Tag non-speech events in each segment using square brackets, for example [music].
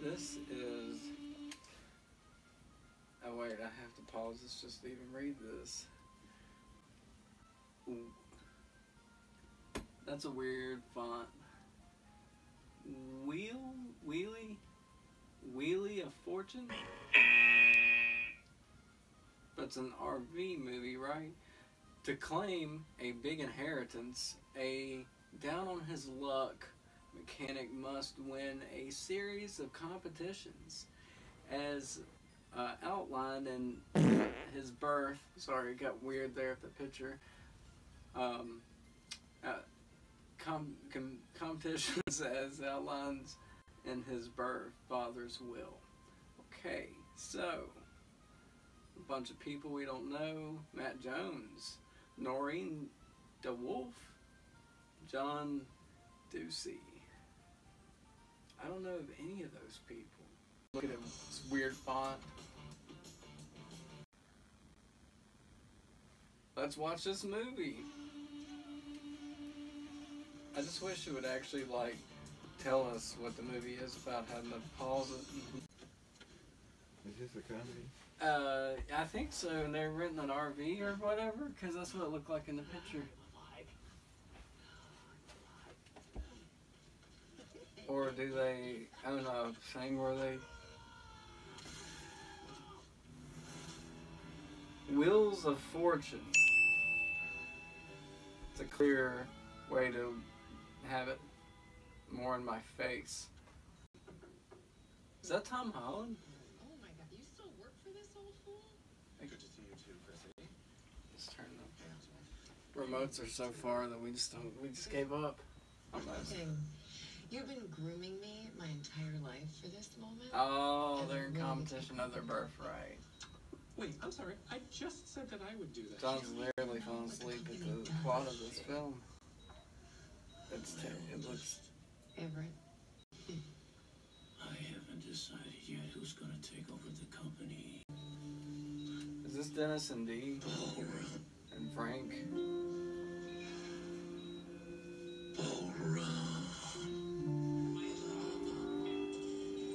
This is-. Oh wait, I have to pause this just to even read this. That's a weird font. Wheel Wheelie Wheelie of Fortune. It's an RV movie, right? To claim a big inheritance, a down on his luck mechanic must win a series of competitions as uh, outlined in [laughs] his birth. Sorry, it got weird there at the picture. Um, uh, com- com- competitions [laughs] as outlines in his birth, father's will. Okay, so bunch of people we don't know: Matt Jones, Noureen DeWulf, John Ducey. I don't know of any of those people. Look at this weird font. Let's watch this movie. I just wish it would actually like tell us what the movie is about having to pause it. A comedy? Uh, I think so. And they're renting an RV or whatever, because that's what it looked like in the picture. Or do they own a thing where they Wheels of Fortune? It's a clear way to have it more in my face. Is that Tom Holland? Oh my god, you still work for this old fool? Good to see you too, Chrissy. Just turn the remotes are so far that we just don't. We just gave up. Almost. You've been grooming me my entire life for this moment. Oh, they're in competition of their birthright. Wait, I'm sorry. I just said that I would do that. John's literally falling asleep at the plot of this film. It's ter- it looks. Everett. I haven't decided yet who's gonna take over the company. Is this Dennis and Dee and Frank?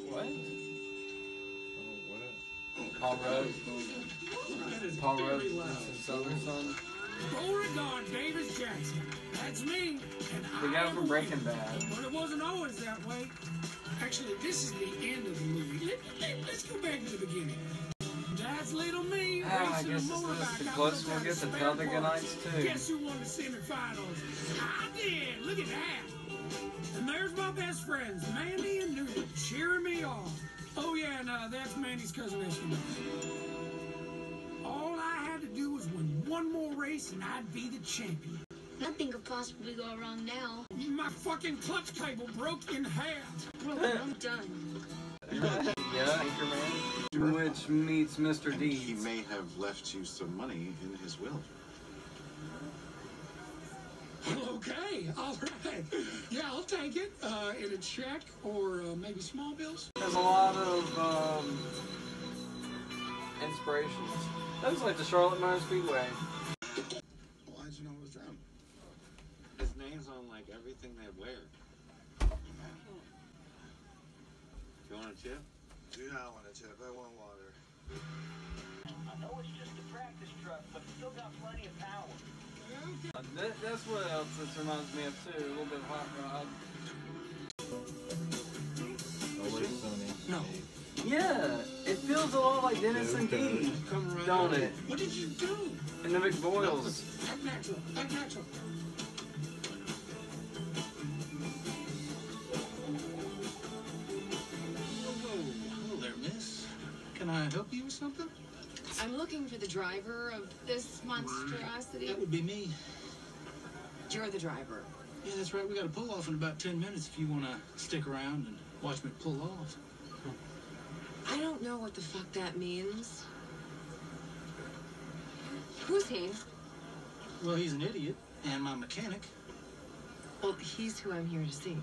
What? Oh, what? Paul Rudd. Paul Rudd. very loud. That's his other son. Beauregard Davis Jackson. That's me. And The guy from Breaking. Bad. But it wasn't always that way. Actually, this is the end of the movie. Let, let, let's go back to the beginning. That's little me Ah, I guess a this is the closest we'll get to spare Talladega parts. Nights, too. Guess who won the semifinals? I did. Look at that. And there's my best friends, Mandy and Newton, cheering me on. Oh yeah, and uh, that's Mandy's cousin Eskimo. All I had to do was win one more race and I'd be the champion. Nothing could possibly go wrong now. My fucking clutch cable broke in half. Bro, I'm done. yeah, Anchorman. Which meets Mr. And he may have left you some money in his will. Okay, all right. Yeah, I'll take it uh, in a check or uh, maybe small bills. There's a lot of um, inspirations. Looks like the Charlotte Motor Speedway. Why'd you know it was them? His name's on like everything they wear. You want a chip? Do not want a tip. I want water. I know it's just a practice truck, but it's still got plenty of power. Uh, that, that's what else this reminds me of too. A little bit of hot rod. Always sunny. No. Yeah, it feels a lot like Dennis and Dee, don't it? What did you do? And the McBoyles. Act natural. Act natural. I help you with something? I'm looking for the driver of this monstrosity. That would be me. You're the driver. Yeah, that's right. We got a pull off in about 10 minutes if you want to stick around and watch me pull off. I don't know what the fuck that means. Who's he? Well, he's an idiot and my mechanic. Well, he's who I'm here to see.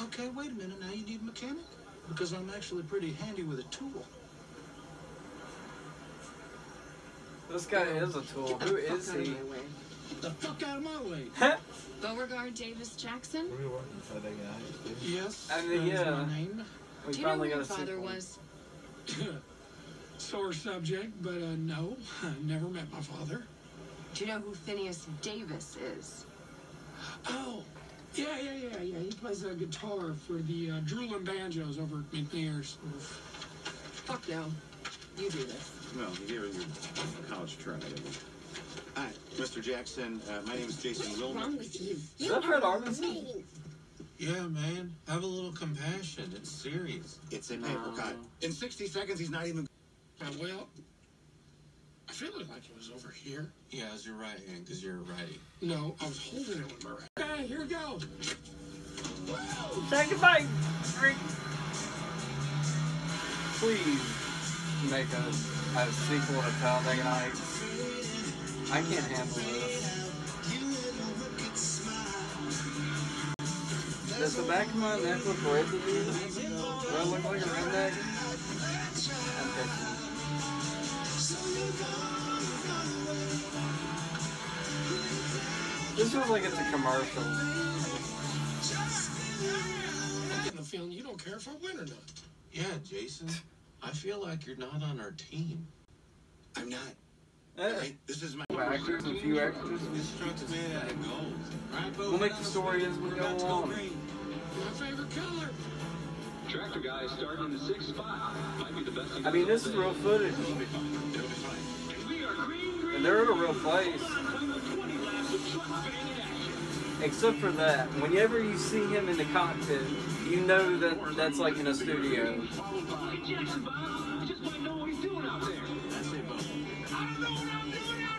Okay, wait a minute. Now you need a mechanic? Because I'm actually pretty handy with a tool. This guy is a tool. Who is he? The fuck out of my way. Beauregard Davis Jackson? Were we watching Saturday Night? Yes. I mean, that is yeah. my name. We Do you know finally who got your a father sequel. was? [laughs] Sore subject, but uh, no, I [laughs] never met my father. Do you know who Phineas Davis is? Oh, yeah, yeah, yeah, yeah. He plays a guitar for the uh, Drooling Banjos over at McNear's. Fuck no. You do this. Well, here in your college try. Hi, Mr. Jackson. Uh, my name is Jason Wilmer. Wrong with you? Is that Fred Armisen? Yeah, man. Have a little compassion. It's serious. It's an No. apricot. In 60 seconds, he's not even. Uh, well, I feel like it was over here. Yeah, it's your right hand, because you're a righty. No, I was holding it with my right. Okay, here we go. Take it back. Drink. Please make a, a sequel to Talladega Nights. I can't handle this. Does the back of my neck look red to you? Do I look like a redneck? I'm catching. This feels like it's a commercial. I'm getting the feeling you don't care if I win or not. Yeah, Jason. I feel like you're not on our team. I'm not. Eh, This is my. actors, a few extras. We'll make the story as we go along. My favorite color. Tractor guy starting in the sixth spot. Might be the best I mean, this is real footage, We are green, green. and they're in a real place. Except for that, whenever you see him in the cockpit, you know that that's like in a studio.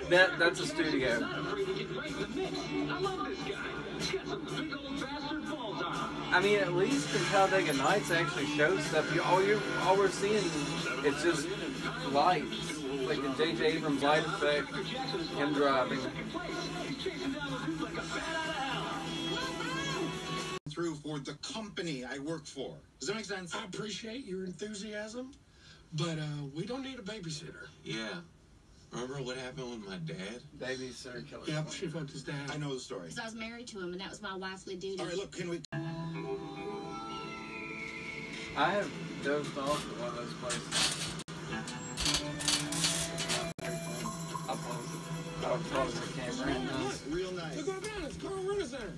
That that's a studio. I mean, at least in Talladega Nights actually shows stuff. You all you all we're seeing it's just lights, like the J.J. Abrams light effect, him driving. He's chasing down the dude like a bat out of hell. Through for the company I work for. Does that make sense? I appreciate your enthusiasm, but uh, we don't need a babysitter. Yeah. Remember what happened with my dad? Baby serial killer. Yep, she fucked his dad. I know the story. Because I was married to him, and that was my wifely duty. All right, look, can we? I have dozed off at one of those places. Real nice. look what down. It's Carl Renner Center.